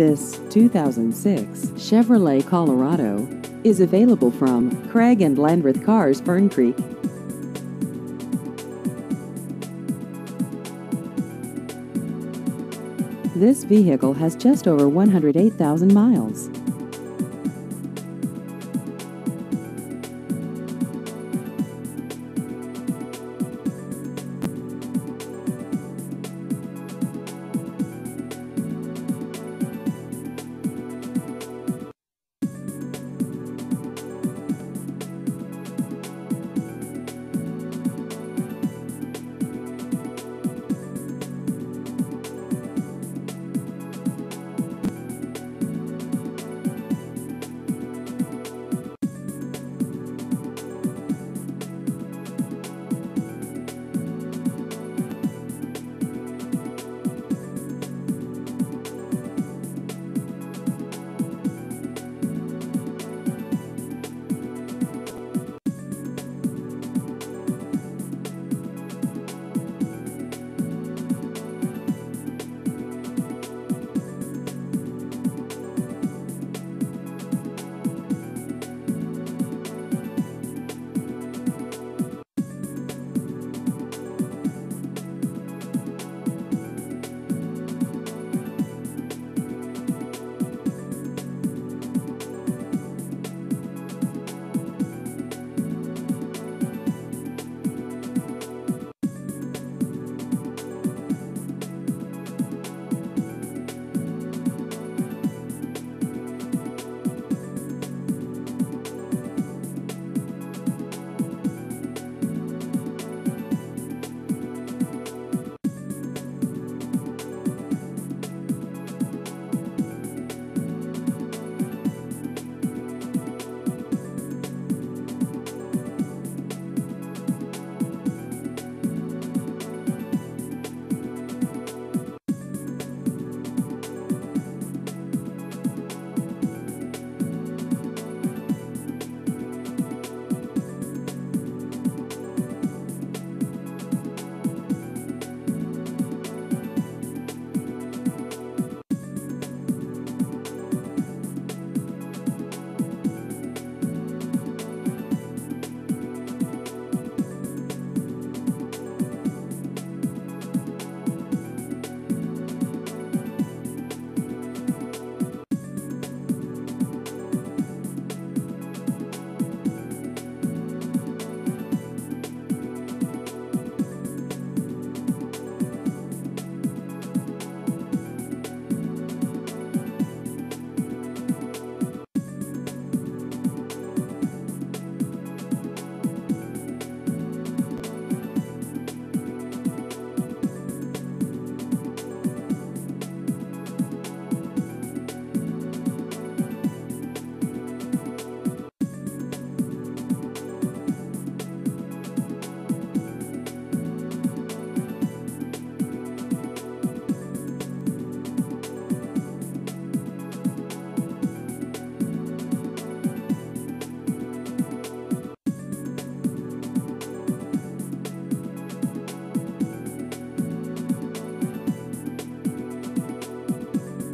This 2006 Chevrolet Colorado is available from Craig and Landreth Cars Fern Creek. This vehicle has just over 108,000 miles.